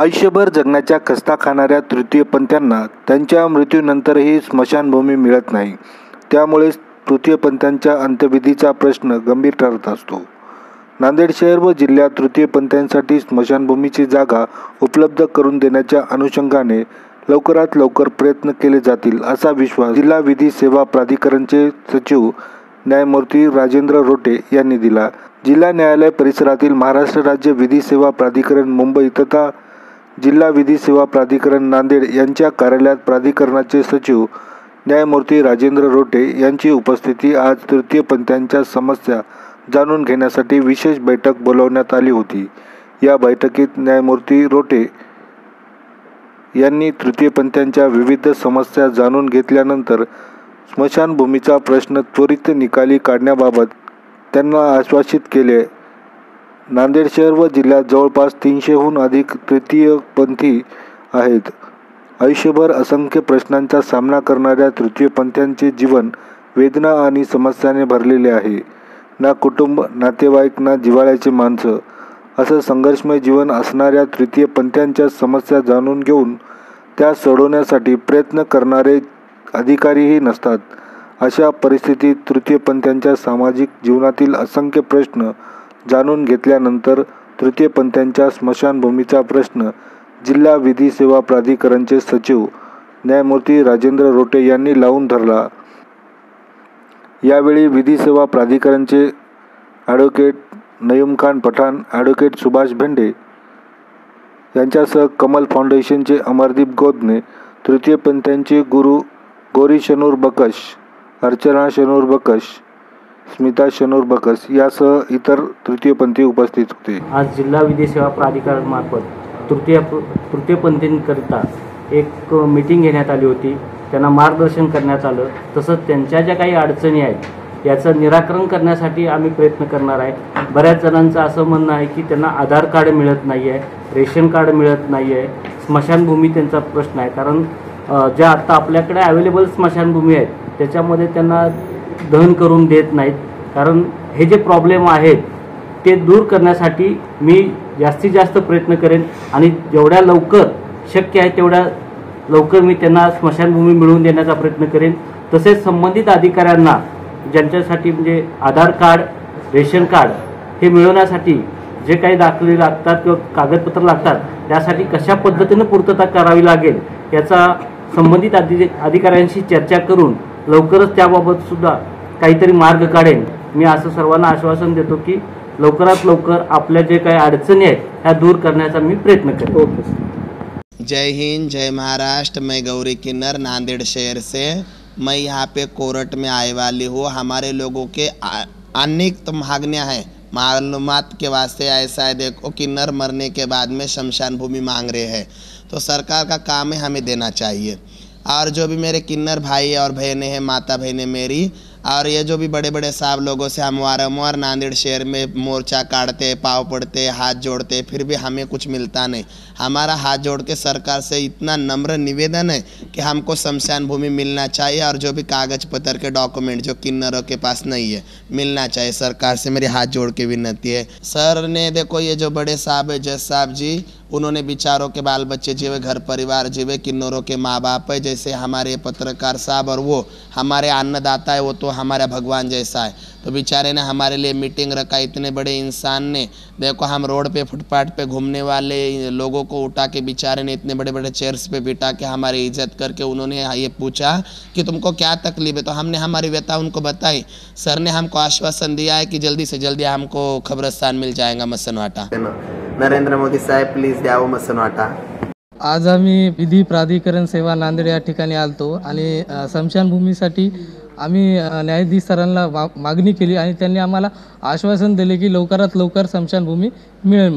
आयुष्यभर जगण्याच्या खस्ता खाणाऱ्या तृतीयपंथ्यांना त्यांच्या मृत्यूनंतरही स्मशानभूमी मिळत नाही. त्यामुळेच तृतीयपंथ्यांच्या अंत्यविधीचा प्रश्न गंभीर ठरत असतो. नांदेड शहर व जिल्ह्यात तृतीयपंथ्यांसाठी स्मशानभूमीची जागा उपलब्ध करून देण्याच्या अनुषंगाने लवकरात लवकर प्रयत्न केले जातील असा विश्वास जिल्हा विधी सेवा प्राधिकरणचे सचिव न्यायमूर्ती राजेंद्र रोटे यांनी दिला. जिल्हा न्यायालय परिसरातील महाराष्ट्र राज्य विधी सेवा प्राधिकरण मुंबई तथा जिल्हा विधी सेवा प्राधिकरण नांदेड यांच्या कार्यालयात प्राधिकरणाचे सचिव न्यायमूर्ती राजेंद्र रोटे यांची उपस्थिती आज तृतीयपंथ्यांच्या समस्या जाणून घेण्यासाठी विशेष बैठक बोलवण्यात आली होती. या बैठकीत न्यायमूर्ती रोटे यांनी तृतीयपंथ्यांच्या विविध समस्या जाणून घेतल्यानंतर स्मशानभूमीचा प्रश्न त्वरित निकाली काढण्याबाबत त्यांना आश्वासित केले. नांदेड शहर व जिल्ह्यात जवळपास तीनशेहून अधिक तृतीयपंथी आहेत. आयुष्यभर असंख्य प्रश्नांचा सामना करणाऱ्या तृतीयपंथ्यांचे जीवन वेदना आणि समस्याने भरलेले आहे. ना कुटुंब नातेवाईक ना जिव्हाळ्याचे माणसं. असं संघर्षमय जीवन असणाऱ्या तृतीयपंथ्यांच्या समस्या जाणून घेऊन त्या सोडवण्यासाठी प्रयत्न करणारे अधिकारीही नसतात. अशा परिस्थितीत तृतीयपंथ्यांच्या सामाजिक जीवनातील असंख्य प्रश्न जाणून घेतल्यानंतर तृतीयपंथ्यांच्या स्मशानभूमीचा प्रश्न जिल्हा विधी सेवा प्राधिकरणचे सचिव न्यायमूर्ती राजेंद्र रोटे यांनी लावून धरला. यावेळी विधी सेवा प्राधिकरणचे ॲडव्होकेट नयूम खान पठाण ॲडव्होकेट सुभाष भेंडे यांच्यासह कमल फाउंडेशनचे अमरदीप गोदने तृतीयपंथ्यांचे गुरु गौरी शनूर बकश अर्चना शनूर बकश स्मिता शनूर बकस यासह इतर तृतीयपंथी उपस्थित होते. आज जिल्हा विधी सेवा प्राधिकरणामार्फत तृतीय तृतीयपंथींकरिता एक मीटिंग घेण्यात आली होती. त्यांना मार्गदर्शन करण्यात आलं. तसंच त्यांच्या ज्या काही अडचणी आहेत याचं निराकरण करण्यासाठी आम्ही प्रयत्न करणार आहे. बऱ्याच जणांचं असं म्हणणं आहे की त्यांना आधार कार्ड मिळत नाही आहे रेशन कार्ड मिळत नाही आहे स्मशानभूमी त्यांचा प्रश्न आहे. कारण ज्या आत्ता आपल्याकडे अवेलेबल स्मशानभूमी आहेत त्याच्यामध्ये त्यांना दहन करून देत नाहीत. कारण हे जे प्रॉब्लेम आहेत ते दूर करण्यासाठी मी जास्तीत जास्त प्रयत्न करेन आणि जेवढ्या लवकर शक्य आहे तेवढ्या लवकर मी त्यांना स्मशानभूमी मिळवून देण्याचा प्रयत्न करेन. तसेच संबंधित अधिकाऱ्यांना ज्यांच्यासाठी म्हणजे आधार कार्ड रेशन कार्ड हे मिळवण्यासाठी जे काही दाखले लागतात किंवा कागदपत्र लागतात त्यासाठी कशा पद्धतीनं पूर्तता करावी लागेल याचा संबंधित अधि अधिकाऱ्यांशी चर्चा करून लवकरच त्याबाबत सुद्धा काहीतरी मार्ग काढेन. मी असं सर्वांना आश्वासन देतो की लवकरात लवकर आपल्या जे काही अडचणी आहेत ह्या दूर करण्याचा मी प्रयत्न करेन. जय हिंद जय महाराष्ट्र. मैं गौरी किन्नर नांदेड़ शहर से. मैं यहाँ पे कोर्ट में आए वाली हूँ. हमारे लोगों के अनेक तो मांगनियाँ हैं। मालूमात के वास्ते ऐसा है देखो किन्नर मरने के बाद में शमशान भूमि मांग रहे हैं। तो सरकार का काम है हमें देना चाहिए। और जो भी मेरे किन्नर भाई और बहनें हैं, माता बहनें मेरी, और ये जो भी बड़े बड़े साहब लोगों से हम वारंवार नांदेड़ शहर में मोर्चा काटते, पाव पड़ते, हाथ जोड़ते, फिर भी हमें कुछ मिलता नहीं। हमारा हाथ जोड़ के सरकार से इतना नम्र निवेदन है कि हमको शमशान भूमि मिलना चाहिए और जो भी कागज़ पत्र के डॉक्यूमेंट जो किन्नरों के पास नहीं है, मिलना चाहिए। सरकार से मेरी हाथ जोड़ के विनती है। सर ने देखो ये जो बड़े साहब है, जज साहब जी उन्होंने बिचारों के बाल बच्चे जीवे, घर परिवार जीवे, किन्नरों के माँ बाप है, जैसे हमारे पत्रकार साहब और वो हमारे अन्नदाता है, वो तो हमारा भगवान जैसा है। तो बेचारे ने हमारे लिए मीटिंग रखा इतने बड़े इंसान ने। देखो, हम रोड पे, फुटपाथ पे घूमने वाले लोगों को उठा के बेचारे ने इतने बड़े बड़े चेयर्स पे बिठा के हमारी इज़्ज़त करके उन्होंने ये पूछा कि तुमको क्या तकलीफ़ है? तो हमने हमारी व्यथा उनको बताई। सर ने हमको आश्वासन दिया है कि जल्दी से जल्दी हमको खबरस्तान मिल जाएगा, मसनवाटा। नरेंद्र मोदी साहेब प्लीज द्यावं मसनवाटा आज आम्ही विधी प्राधिकरण सेवा नांदेड या ठिकाणी आलतो आणि स्मशानभूमीसाठी आम्ही न्यायाधीश सरांना मागणी केली आणि त्यांनी आम्हाला आश्वासन दिले की लवकरात लवकर स्मशानभूमी मिळेल